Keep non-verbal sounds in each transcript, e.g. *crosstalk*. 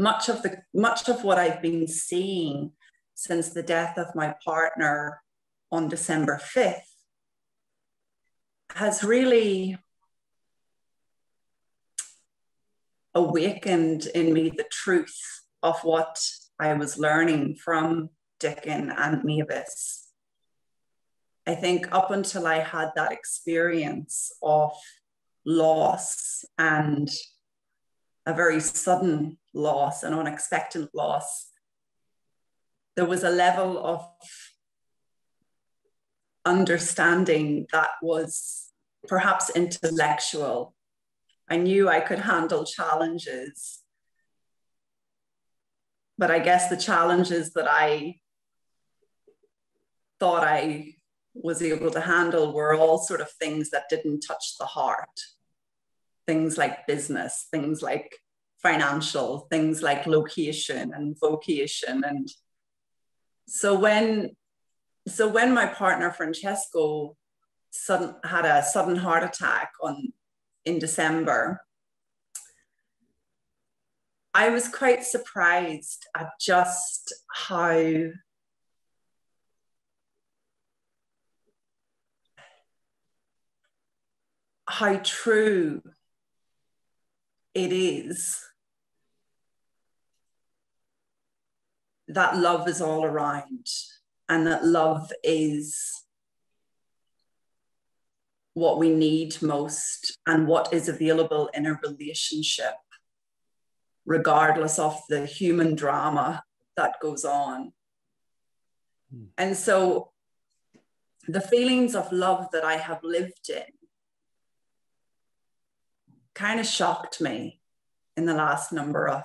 much of the much of what I've been seeing since the death of my partner on December 5th has really awakened in me the truth of what I was learning from Dicken and Mavis. I think up until I had that experience of loss and a very sudden loss, an unexpected loss, there was a level of understanding that was perhaps intellectual. I knew I could handle challenges. But I guess the challenges that I thought I was able to handle were all sort of things that didn't touch the heart. Things like business, things like financial, things like location and vocation. And so when so when my partner Francesco sudden, had a sudden heart attack on in December, I was quite surprised at just how how true it is that love is all around and that love is what we need most and what is available in a relationship, regardless of the human drama that goes on. Mm. And so the feelings of love that I have lived in kind of shocked me in the last number of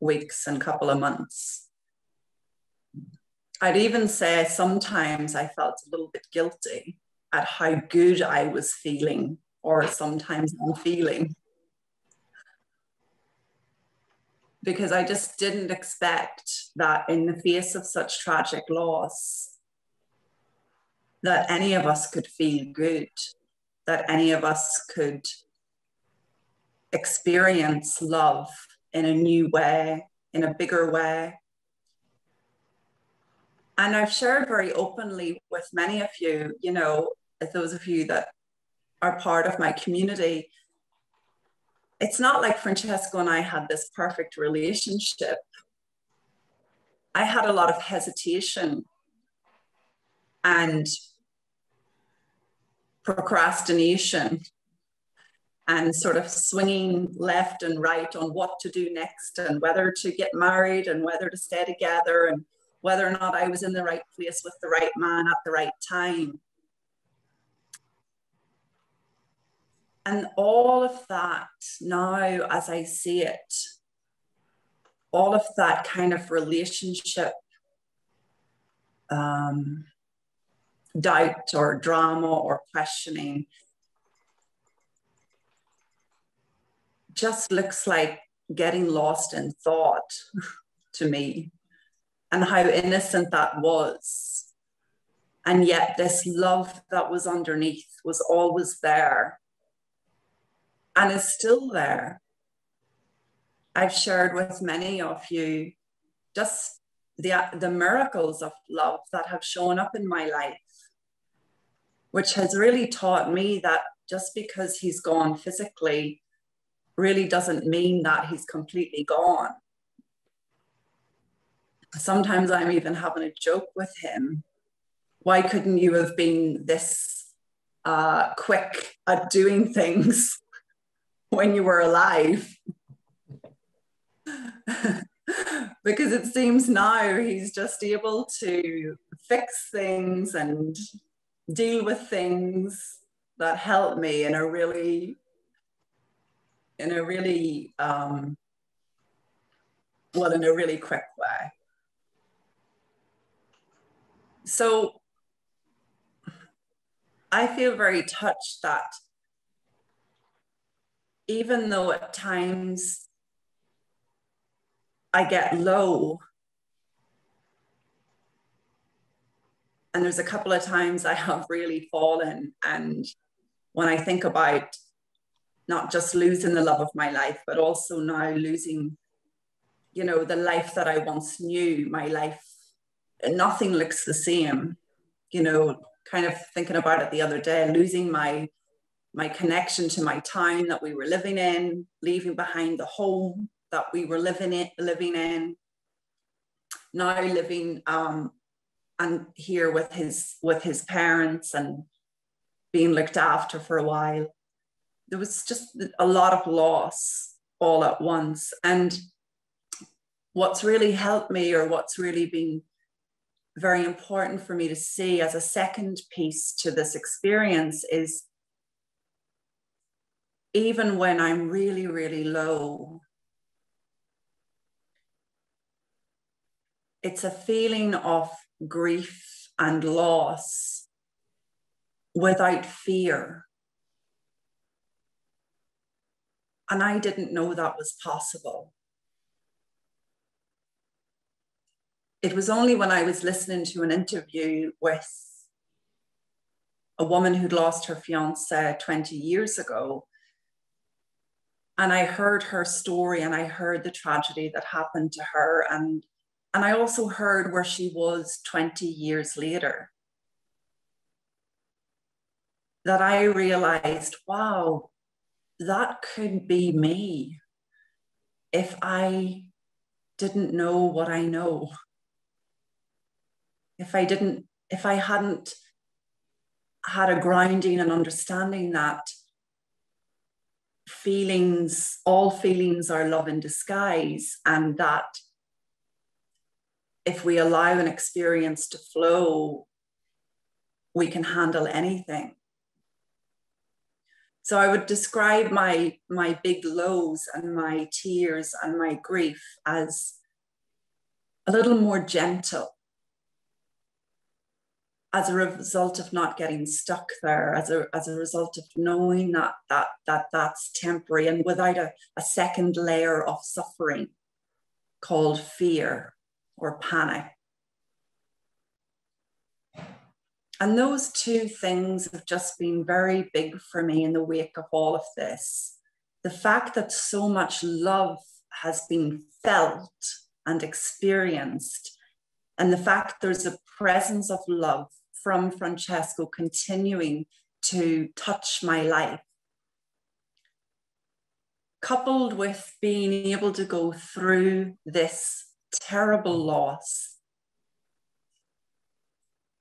weeks and couple of months. I'd even say sometimes I felt a little bit guilty at how good I was feeling, or sometimes I'm feeling. Because I just didn't expect that in the face of such tragic loss, that any of us could feel good, that any of us could experience love in a new way, in a bigger way, and I've shared very openly with many of you, you know, those of you that are part of my community. It's not like Francesco and I had this perfect relationship. I had a lot of hesitation and procrastination and sort of swinging left and right on what to do next and whether to get married and whether to stay together and whether or not I was in the right place with the right man at the right time. And all of that now, as I see it, all of that kind of relationship um, doubt or drama or questioning just looks like getting lost in thought *laughs* to me and how innocent that was. And yet, this love that was underneath was always there and is still there. I've shared with many of you just the, the miracles of love that have shown up in my life, which has really taught me that just because he's gone physically really doesn't mean that he's completely gone sometimes I'm even having a joke with him. Why couldn't you have been this uh, quick at doing things *laughs* when you were alive? *laughs* because it seems now he's just able to fix things and deal with things that help me in a really in a really um, well in a really quick way so I feel very touched that even though at times I get low, and there's a couple of times I have really fallen. And when I think about not just losing the love of my life, but also now losing you know, the life that I once knew, my life, nothing looks the same. You know, kind of thinking about it the other day, losing my my connection to my town that we were living in, leaving behind the home that we were living in, living in. Now living um, and here with his with his parents and being looked after for a while. There was just a lot of loss all at once. And what's really helped me, or what's really been very important for me to see as a second piece to this experience, is even when I'm really, really low, it's a feeling of grief and loss without fear. And I didn't know that was possible. It was only when I was listening to an interview with a woman who'd lost her fiance 20 years ago. And I heard her story and I heard the tragedy that happened to her. And, and I also heard where she was 20 years later that I realized, wow, that could be me if I didn't know what I know. If I didn't, if I hadn't had a grounding and understanding that feelings, all feelings are love in disguise, and that if we allow an experience to flow, we can handle anything. So I would describe my my big lows and my tears and my grief as a little more gentle as a result of not getting stuck there, as a, as a result of knowing that, that, that that's temporary and without a, a second layer of suffering called fear or panic. And those two things have just been very big for me in the wake of all of this. The fact that so much love has been felt and experienced, and the fact there's a presence of love from Francesco continuing to touch my life, coupled with being able to go through this terrible loss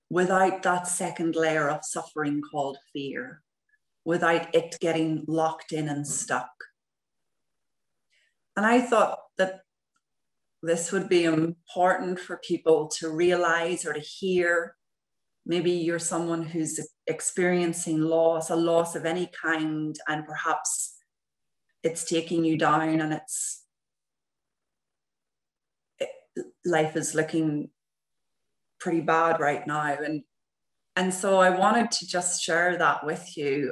without that second layer of suffering called fear, without it getting locked in and stuck. And I thought that this would be important for people to realize or to hear. Maybe you're someone who's experiencing loss, a loss of any kind, and perhaps it's taking you down and it's it, life is looking pretty bad right now. And and so i wanted to just share that with you